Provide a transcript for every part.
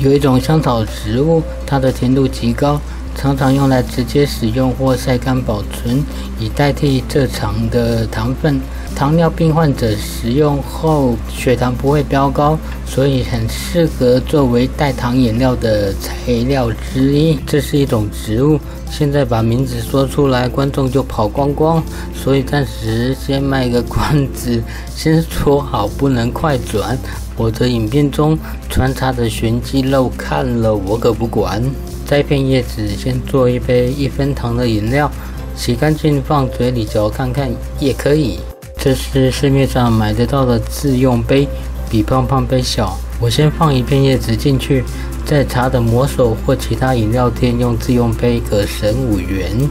有一种香草植物，它的甜度极高，常常用来直接使用或晒干保存，以代替蔗糖的糖分。糖尿病患者食用后血糖不会飙高，所以很适合作为代糖饮料的材料之一。这是一种植物，现在把名字说出来，观众就跑光光，所以暂时先卖个关子，先说好不能快转。我的影片中穿插的玄机漏看了我可不管。摘片叶子，先做一杯一分糖的饮料，洗干净放嘴里嚼看看也可以。这是市面上买得到的自用杯，比胖胖杯小。我先放一片叶子进去，在茶的魔手或其他饮料店用自用杯可省五元。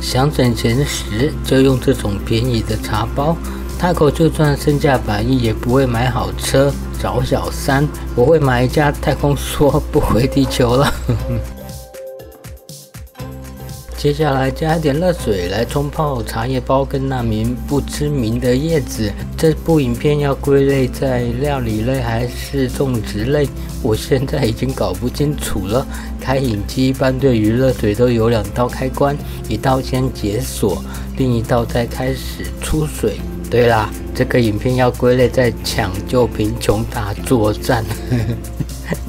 想省钱时就用这种便宜的茶包。大口就算身价百亿也不会买好车找小三，我会买一架太空梭不回地球了。接下来加一点热水来冲泡茶叶包跟那名不知名的叶子。这部影片要归类在料理类还是种植类？我现在已经搞不清楚了。开饮机一般对于热水都有两道开关，一道先解锁，另一道再开始出水。对啦，这个影片要归类在抢救贫穷大作战，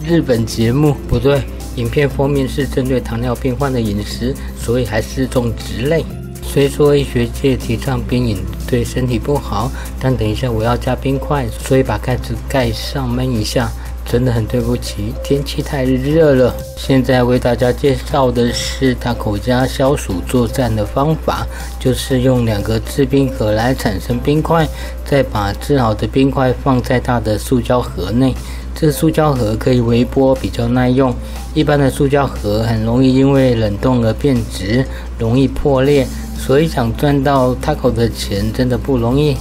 日本节目不对，影片封面是针对糖尿病患的饮食，所以还是种植类。虽说医学界提倡冰饮对身体不好，但等一下我要加冰块，所以把盖子盖上焖一下。真的很对不起，天气太热了。现在为大家介绍的是他口家消暑作战的方法，就是用两个制冰盒来产生冰块，再把制好的冰块放在大的塑胶盒内。这塑胶盒可以微波，比较耐用。一般的塑胶盒很容易因为冷冻而变质，容易破裂，所以想赚到 Taco 的钱真的不容易。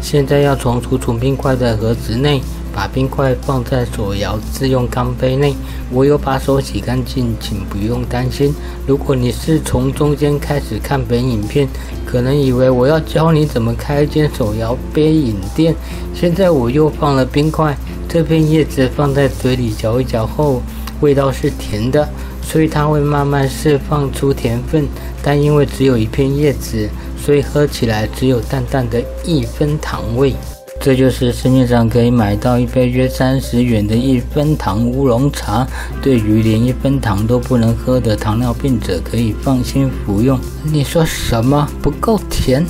现在要从储存冰块的盒子内。把冰块放在手摇自用钢杯内，我有把手洗干净，请不用担心。如果你是从中间开始看本影片，可能以为我要教你怎么开一间手摇杯饮店。现在我又放了冰块，这片叶子放在嘴里嚼一嚼后，味道是甜的，所以它会慢慢释放出甜分。但因为只有一片叶子，所以喝起来只有淡淡的一分糖味。这就是市面上可以买到一杯约三十元的一分糖乌龙茶，对于连一分糖都不能喝的糖尿病者可以放心服用。你说什么不够甜？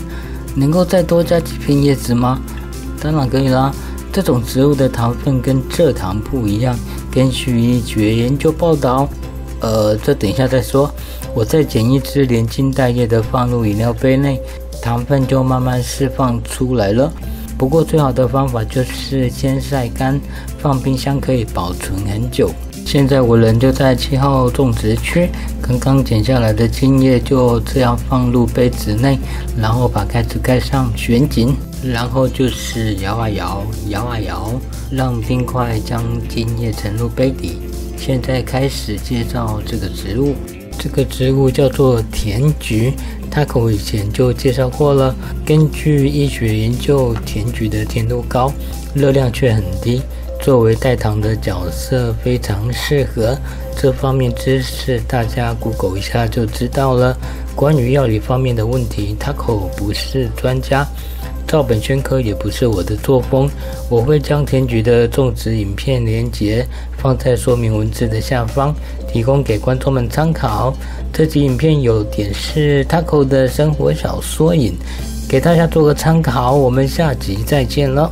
能够再多加几片叶子吗？当然可以啦。这种植物的糖分跟蔗糖不一样。根据医学研究报道，呃，这等一下再说。我再剪一支连茎带叶的放入饮料杯内，糖分就慢慢释放出来了。不过最好的方法就是先晒干，放冰箱可以保存很久。现在我人就在七号种植区，刚刚剪下来的茎叶就这样放入杯子内，然后把盖子盖上，旋紧，然后就是摇啊摇，摇啊摇，让冰块将茎叶沉入杯底。现在开始介绍这个植物，这个植物叫做甜菊。他口以前就介绍过了。根据医学研究，甜菊的甜度高，热量却很低，作为代糖的角色非常适合。这方面知识大家 Google 一下就知道了。关于药理方面的问题，他口不是专家，照本宣科也不是我的作风。我会将甜菊的种植影片连接放在说明文字的下方，提供给观众们参考。这集影片有点是 Taco 的生活小缩影，给大家做个参考。我们下集再见了。